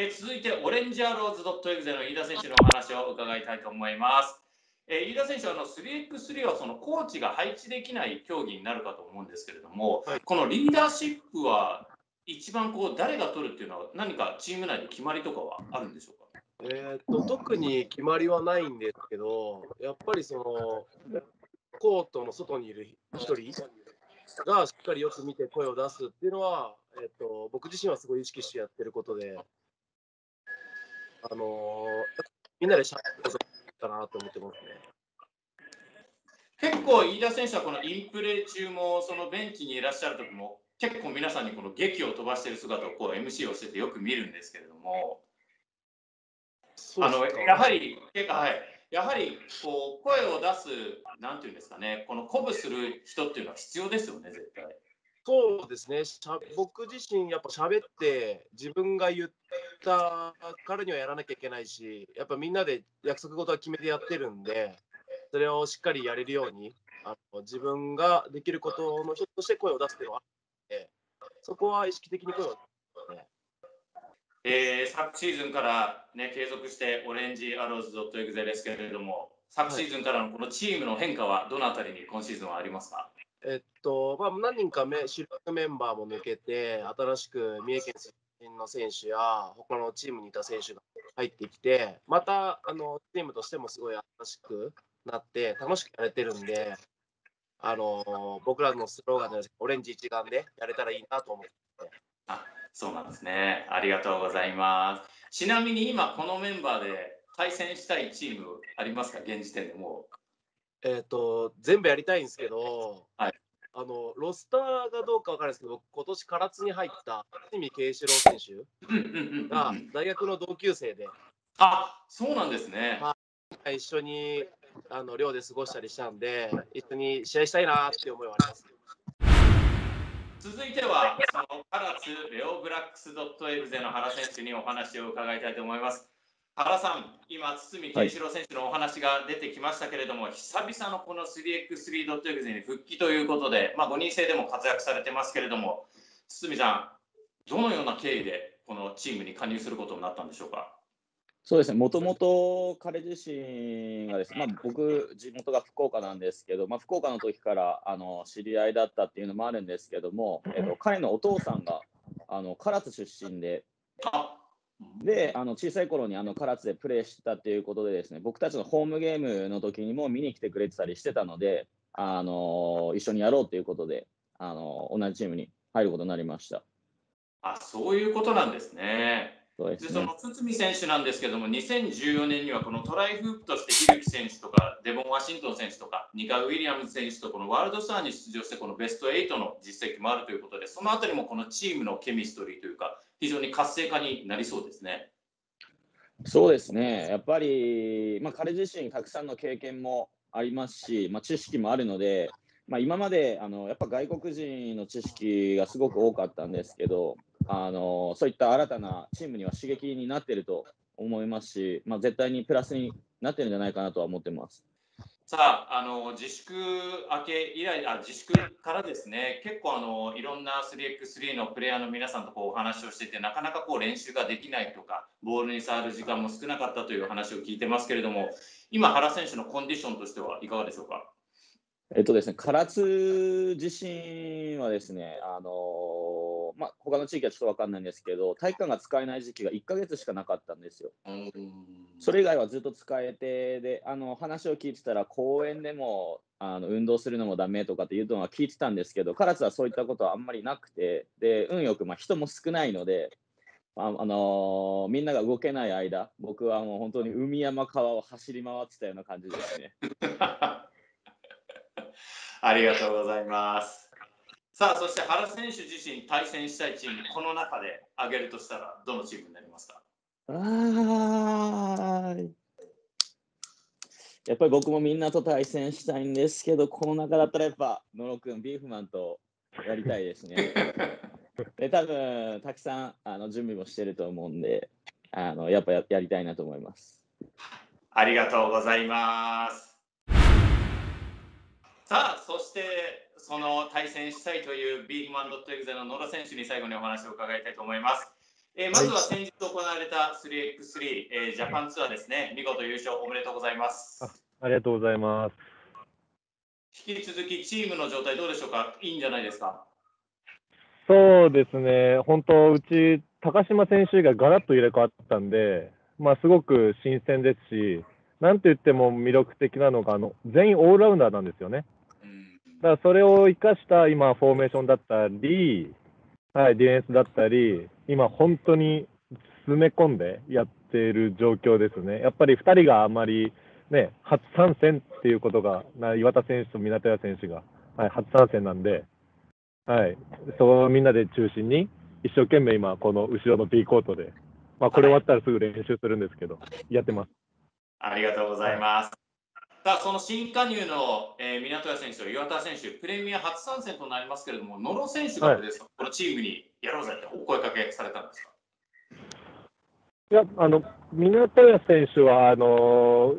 えー、続いて、オレンジアローズ .exe の飯田選手のお話を伺いたいと思います。えー、飯田選手はあの 3x3 はそのコーチが配置できない競技になるかと思うんですけれども、はい、このリーダーシップは一番こう誰が取るっていうのは何かチーム内で決まりとかはあるんでしょうか？えーと、特に決まりはないんですけど、やっぱりそのコートの外にいる1人がしっかりよく見て声を出すっていうのは、えーと、僕自身はすごい意識してやってることで、あのー、みんなでしゃべるかなと思ってますね。結構、飯田選手はこのインプレー中も、そのベンチにいらっしゃる時も、結構皆さんにこの劇を飛ばしている姿をこう MC をしててよく見るんですけれども、あのやはり、はい、やはりこう声を出す、なんていうんですかね、この鼓舞する人っていうのは必要ですよね、絶対。そうですね、しゃ僕自身、やっぱ喋って、自分が言ったからにはやらなきゃいけないし、やっぱみんなで約束事は決めてやってるんで、それをしっかりやれるように、あの自分ができることの一つとして声を出すっていうのはあって、そこは意識的に声を出す、ね。えー、昨シーズンから、ね、継続してオレンジアローズ .exe ですけれども、昨シーズンからのこのチームの変化はどのあたりに今シーズンはありますか？えっとまあ、何人かめ主力メンバーも抜けて、新しく三重県の選手や、他のチームにいた選手が入ってきて、またあのチームとしてもすごい新しくなって、楽しくやれてるんで、あの僕らのスローガンでオレンジ一丸でやれたらいいなと思って。あそうなんですね。ありがとうございます。ちなみに今、このメンバーで対戦したいチームありますか、現時点でもう。えっ、と、全部やりたいんですけど、はい、あのロスターがどうか分からないですけど、今年唐津に入った角慶志郎選手が大学の同級生で。あそうなんですね。まあ、一緒にあの寮で過ごしたりしたんで、一緒に試合したいなっていう思いはあります。続いては、その唐津レオブラックスドットエグゼの原選手にお話を伺いたいと思います。原さん、今、堤慶志郎選手のお話が出てきましたけれども、はい、久々のこの 3x3 ドットエグゼに復帰ということで、まあ、5人制でも活躍されてますけれども、堤さん、どのような経緯でこのチームに加入することになったんでしょうか？そうですね、もともと彼自身がですね、まあ、僕、地元が福岡なんですけど、まあ、福岡の時からあの知り合いだったっていうのもあるんですけども、えっと、彼のお父さんがあの唐津出身で、であの小さい頃にあの唐津でプレーしてたっていうことでですね僕たちのホームゲームの時にも見に来てくれてたりしてたのであの一緒にやろうということであの同じチームに入ることになりましたあそういうことなんですね。そうですね、その堤選手なんですけども、2014年にはこのトライフープとして、ヒルキ選手とか、デボン・ワシントン選手とか、ニカ・ウィリアムズ選手とこのワールドスターに出場して、このベスト8の実績もあるということで、そのあたりもこのチームのケミストリーというか、非常に活性化になりそうですね。そうですね、やっぱり、まあ、彼自身、たくさんの経験もありますし、まあ、知識もあるので、まあ、今まであのやっぱ外国人の知識がすごく多かったんですけど、あのそういった新たなチームには刺激になっていると思いますし、まあ、絶対にプラスになってるんじゃないかなとは思ってます。さあ、あの自粛明け以来あ、自粛からですね、結構あのいろんな 3x3 のプレイヤーの皆さんとこうお話をしてて、なかなかこう練習ができないとか、ボールに触る時間も少なかったという話を聞いてますけれども、今、原選手のコンディションとしてはいかがでしょうか？えっとですね、唐津自身はですね、あのまあ、他の地域はちょっと分かんないんですけど、体育館が使えない時期が1か月しかなかったんですよ。それ以外はずっと使えて、であの話を聞いてたら、公園でもあの運動するのもダメとかっていうのは聞いてたんですけど、唐津はそういったことはあんまりなくて、で運よくまあ人も少ないので、あ、あのー、みんなが動けない間、僕はもう本当に海山川を走り回ってたような感じですね。ありがとうございます。さあ、そして原選手自身対戦したいチーム、この中で挙げるとしたら、どのチームになりますか？あやっぱり僕もみんなと対戦したいんですけど、この中だったらやっぱ野呂君、ビーフマンとやりたいですね。で多分たくさんあの準備もしてると思うんで、あのやっぱややりたいなと思います。ありがとうございます。さあ、そしてその対戦したいというビーフマンドットエグゼの野田選手に最後にお話を伺いたいと思います。えー、まずは先日行われた 3x3、えー、ジャパンツアーですね、見事優勝おめでとうございますあ。ありがとうございます。引き続きチームの状態どうでしょうか、いいんじゃないですか？そうですね、本当、うち、高島選手がガラッと入れ替わったんで、まあ、すごく新鮮ですし、なんと言っても魅力的なのが、あの全員オールラウンダーなんですよね。だからそれを生かした今、フォーメーションだったり、はい、ディフェンスだったり、今、本当に詰め込んでやっている状況ですね。やっぱり2人があまり、ね、初参戦っていうことが、な岩田選手と湊屋選手が、はい、初参戦なんで、はい、そうみんなで中心に、一生懸命今、この後ろの B コートで、まあ、これ終わったらすぐ練習するんですけど、やってます。ありがとうございます。さあ、その新加入の、えー、湊屋選手と岩田選手、プレミア初参戦となりますけれども、野呂選手がです、はい、このチームにやろうぜってお声かけされたんですか？いや、あの、湊屋選手は、あの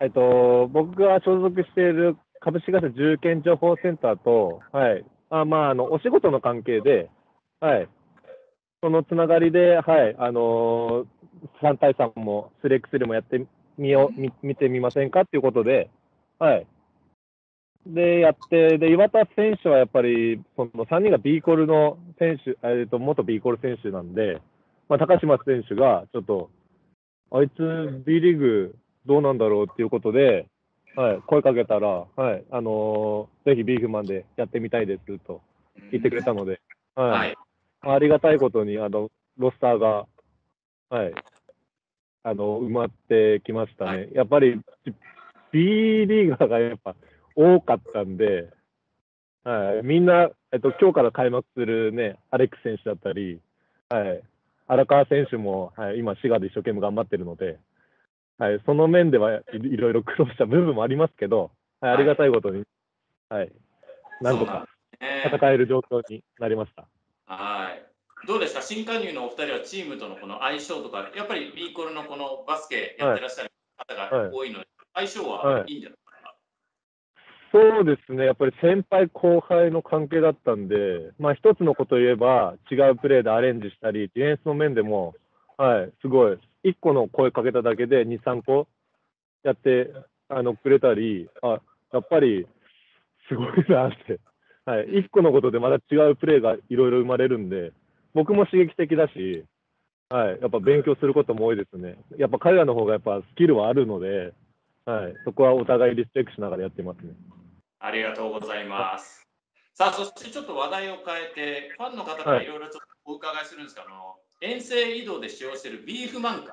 えっと、僕が所属している株式会社重建情報センターと、はい、あまあ、あの、お仕事の関係で、はい、そのつながりで、はい、あの3対3も、スレックスでもやってみよう、見見てみませんかっていうことで、はい。で、やって、で、岩田選手はやっぱり、その3人が B コルの選手、えっ、ー、と、元 B コル選手なんで、まあ、高島選手が、ちょっと、あいつ B リーグどうなんだろうっていうことで、はい、声かけたら、はい、あのー、ぜひビーフマンでやってみたいですと言ってくれたので、はい、はい、ありがたいことに、あの、ロスターが、はい、あの、埋まってきましたね。はい、やっぱり、B リーガーがやっぱ多かったんで、はい、みんな、えっと、今日から開幕するね、アレックス選手だったり、はい、荒川選手も、はい、今、滋賀で一生懸命頑張ってるので、はい、その面ではいいろいろ苦労した部分もありますけど、はい、ありがたいことに、はい、なんとか戦える状況になりました。はいどうですか、新加入のお二人はチームとのこの相性とか、やっぱり B コルのこのバスケやってらっしゃる方が多いので、はい、相性はい。いんじゃないですか、そうですね、やっぱり先輩後輩の関係だったんで、まあ、一つのことを言えば、違うプレーでアレンジしたり、ディフェンスの面でも、はい、すごい、1個の声かけただけで2、3個やってあのくれたり、あやっぱりすごいなって、はい、1個のことでまた違うプレーがいろいろ生まれるんで、僕も刺激的だし、はい、やっぱ勉強することも多いですね。やっぱ彼らの方がやっぱスキルはあるので、はい、そこはお互いリスペクトしながらやってますね。ありがとうございます。さあ、そしてちょっと話題を変えて、ファンの方からいろいろちょっとお伺いするんですけど、はい、遠征移動で使用しているビーフマンカー。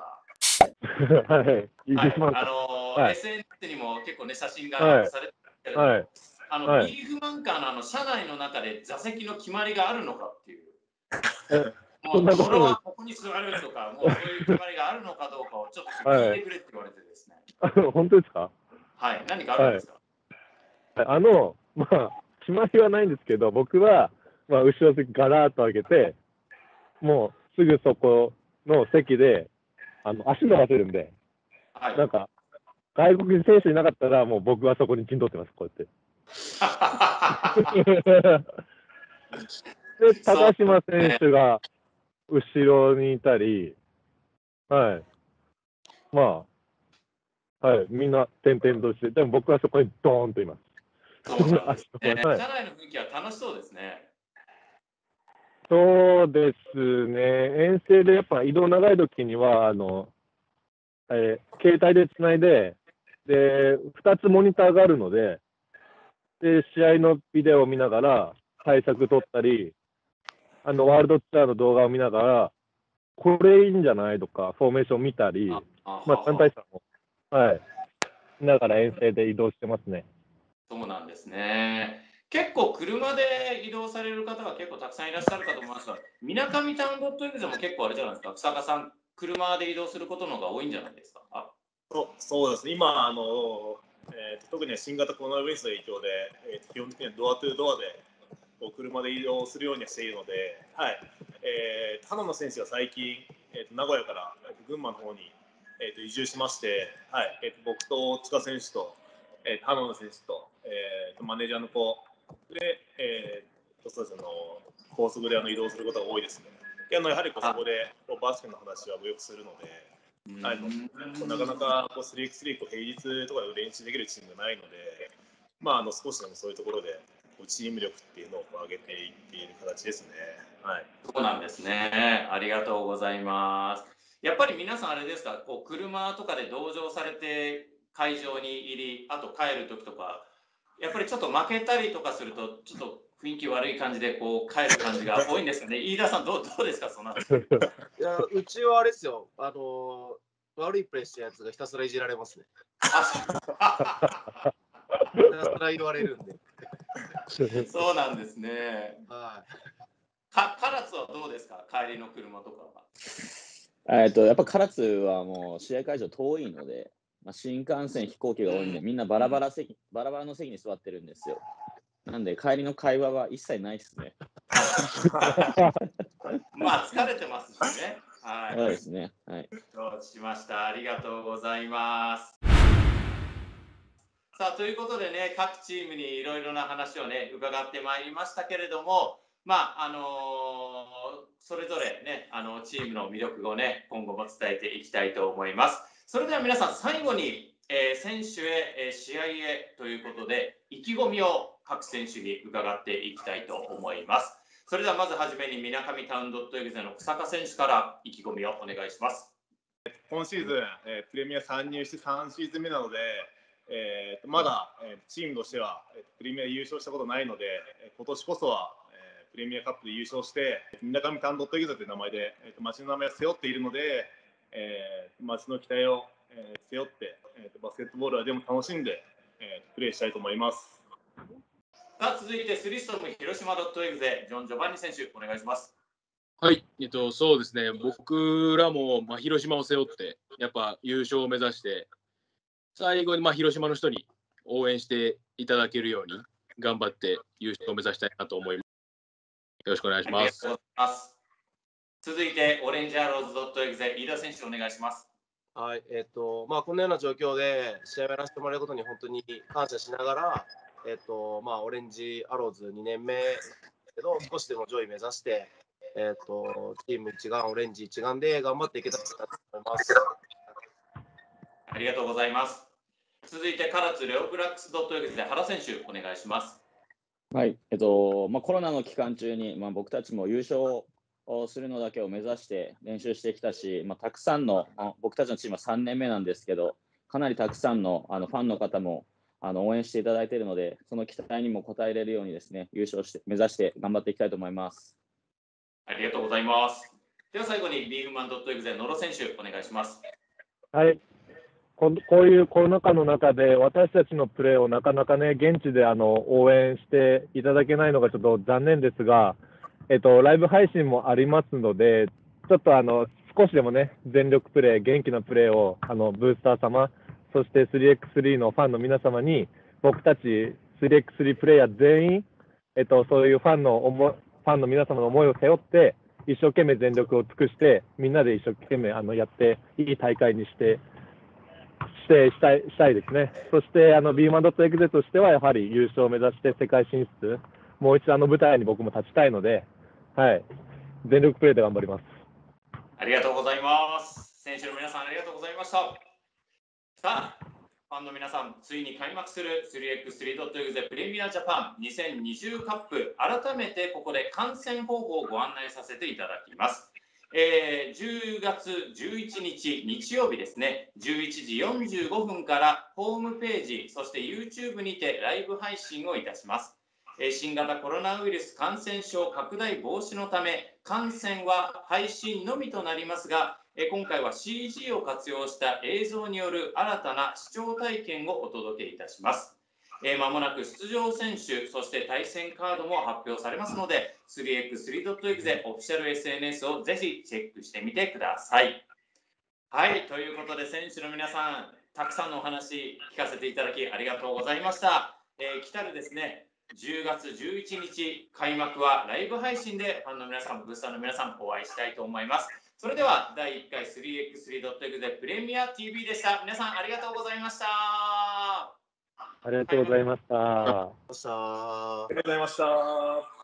はい、いいはい、あの、はい、SNS にも結構ね、写真がされてるけど、はい、あの、ビーフマンカーのあの車内の中で座席の決まりがあるのかっていう。もうこれはここに座るとか、もうそういう決まりがあるのかどうかをちょっと聞いてくれって言われてですね。はい、本当ですか？はい、何かあるんですか、はい、あの、まあ、決まりはないんですけど、僕は、まあ、後ろ席ガラーッと開けて、もうすぐそこの席で、あの足伸ばせるんで、はい、なんか、外国人選手いなかったら、もう僕はそこに陣取ってます、こうやって。で、高島選手が後ろにいたり、はい。まあ、はい、みんな点々として、でも僕はそこにドーンといます。そうですね。社内の雰囲気は楽しそうですね。そうですね。遠征でやっぱ移動長い時には、あの、えー、携帯でつないで、で、2つモニターがあるので、で、試合のビデオを見ながら対策取ったり、あのワールドツアーの動画を見ながら、これいいんじゃないとか、フォーメーション見たり、あまあ、3対3も、はい、見ながら遠征で移動してますね。そうなんですね。結構車で移動される方が結構たくさんいらっしゃるかと思いますが、みなかみタウンドットエグゼも結構あれじゃないですか、草加さん、車で移動することの方が多いんじゃないですか？そうそうですね、今あの、えー、特に新型コロナウイルスの影響で、えー、基本的にはドアトゥードアでこう車で移動するようにしているので、はい。えー、花野選手が最近、えーと、名古屋から、群馬の方に、えーと、移住しまして、はい。えー、と僕と塚選手と、えー、花野選手と,、えー、とマネージャーの子。で、えー、とそうですの高速であの移動することが多いですね。いやあのやはりこうそこでバスケの話はよくするので、はい、なかなかこう 3x3 こう平日とかで練習できるチームがないので、まあ、あの少しでもそういうところでこうチーム力っていうのをこう上げていっている形ですね。はい、そうなんですね。ありがとうございます。やっぱり皆さんあれですか、こう車とかで同乗されて会場に入り、あと帰るときとか、やっぱりちょっと負けたりとかすると、ちょっと雰囲気悪い感じでこう帰る感じが多いんですよね。飯田さんどうどうですか？そのあたりいやうちはあれですよ、あの悪いプレーしたやつがひたすらいじられますね。あ ひたすら言われるんで。そうなんですね。はか唐津はどうですか？帰りの車とかは。えっと、やっぱ唐津はもう試合会場遠いので、まあ、新幹線、飛行機が多いんで、みんなバラバラ席バラバラの席に座ってるんですよ。なんで、帰りの会話は一切ないですね。まあ疲れてますしね。はい。そうですね。はい。承知しました。ありがとうございます。さあ、ということでね、各チームにいろいろな話をね、伺ってまいりましたけれども、まあ、あのーそれぞれね、あの、チームの魅力をね、今後も伝えていきたいと思います。それでは皆さん、最後に、えー選手へ、えー試合へということで、意気込みを各選手に伺っていきたいと思います。それではまずはじめに、みなかみタウンドットエグゼの草加選手から意気込みをお願いします。今シーズン、えープレミア参入して3シーズン目なので、えーとまだ、えーチームとしては、えープレミア優勝したことないので、えー今年こそは、えープレミアカップで優勝して、みなかみタウンドットエグゼという名前で、えーと町の名前を背負っているので、えー町の期待を、えー背負って、えーとバスケットボールはでも楽しんで、えープレーしたいと思います。さあ続いてスリストム広島ドットエグゼジョン・ジョバンニ選手お願いします。はい、えっと、そうですね、僕らも、まあ、広島を背負って、やっぱ優勝を目指して、最後に、まあ、広島の人に応援していただけるように、頑張って優勝を目指したいなと思います。よろしくお願いします。ます。続いてオレンジアローズドットエグゼ飯田選手お願いします。はい、えっ、と、まあ、このような状況で試合をやらせてもらえることに本当に感謝しながら、えっ、と、まあ、オレンジアローズ2年目けど、少しでも上位目指して、えっ、と、チーム一丸、オレンジ一丸で頑張っていけたらなと思います。ありがとうございます。続いて唐津レオブラックスドットエグゼ原選手お願いします。はい。えっと、まあ、コロナの期間中に、まあ、僕たちも優勝をするのだけを目指して練習してきたし、まあ、たくさんの、あ僕たちのチームは3年目なんですけど、かなりたくさんのあのファンの方もあの応援していただいているので、その期待にも応えれるようにですね、優勝して、目指して頑張っていきたいと思います。ありがとうございます。では最後にビーグマンドットエグゼ野呂選手お願いします。はい。ここういうコロナ禍の中で、私たちのプレーをなかなかね、現地であの応援していただけないのがちょっと残念ですが、えっと、ライブ配信もありますので、ちょっとあの少しでもね、全力プレー、元気なプレーをあのブースター様、そして 3x3 のファンの皆様に、僕たち 3x3 プレイヤー全員、えっと、そういうファンの思ファンの皆様の思いを背負って、一生懸命全力を尽くして、みんなで一生懸命あのやって、いい大会にして、してしたいしたいですね。そして、あの、ビーマンドットエグゼとしては、やはり優勝を目指して世界進出、もう一度あの舞台に僕も立ちたいので、はい、全力プレーで頑張ります。ありがとうございます。選手の皆さんありがとうございました。さあ、ファンの皆さん、ついに開幕する 3x3.exe プレミアジャパン2020カップ、改めてここで観戦方法をご案内させていただきます。えー10月11日日曜日ですね、11時45分からホームページ、そして YouTube にてライブ配信をいたします。えー新型コロナウイルス感染症拡大防止のため、観戦は配信のみとなりますが、えー今回は CG を活用した映像による新たな視聴体験をお届けいたします。えーまもなく出場選手、そして対戦カードも発表されますので、3x3.exe オフィシャル SNS をぜひチェックしてみてください。はい、ということで選手の皆さん、たくさんのお話聞かせていただきありがとうございました。えー来たるですね、10月11日開幕はライブ配信でファンの皆さん、ブースターの皆さんお会いしたいと思います。それでは第1回 3x3.exe プレミア TV でした。皆さんありがとうございました。ありがとうございました。ありがとうございました。